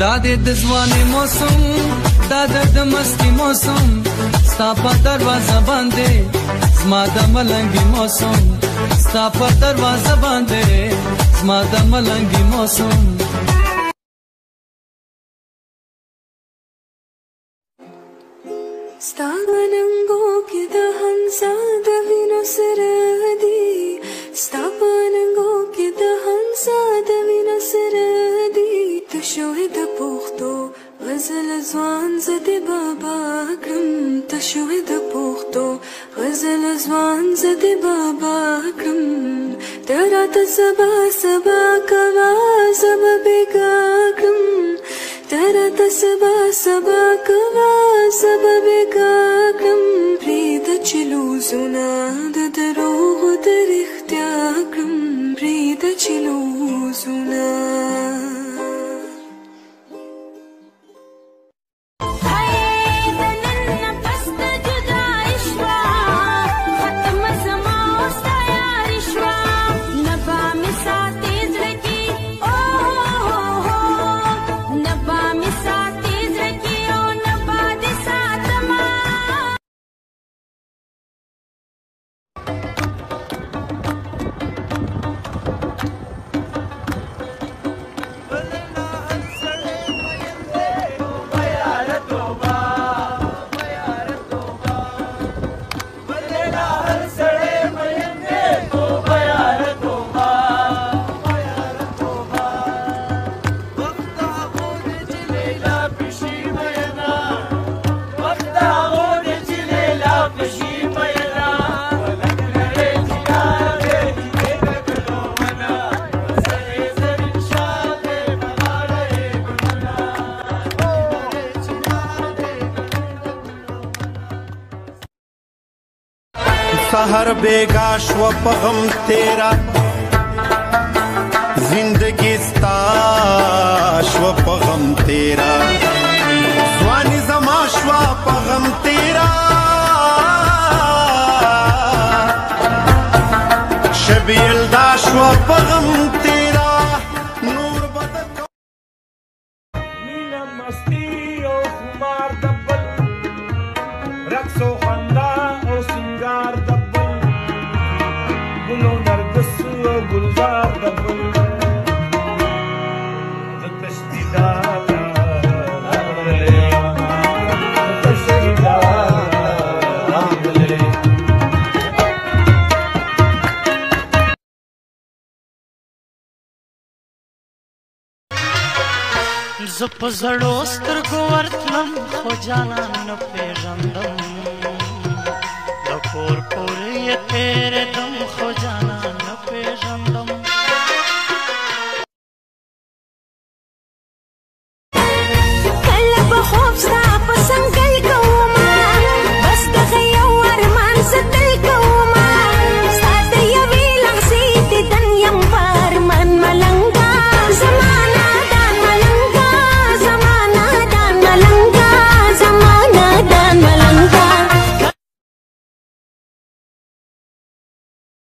دا د ځواني موسم دا د مستی موسم ستا په دروازه باندې زما د ملنګي موسم ستا په دروازه باندې زما د ملنګي موسم ستا رنگو کې د هنسا د وینو سره دی ستا په बसबा वासबे काक्रम तर्तस बा कवास बबे काक प्रीत चिलना سحر بیگا شو په غم تیرا زندگی ستا شو په غم تیرا ځواني زما شو په غم تیرا شبیل دا شو په غم تیرا نور بدل مینا مستی گلزار د ګل د کشتی دار زه په زړو سترګو ورتلم خو جانان نه پېژندم د کور پورې یې تېر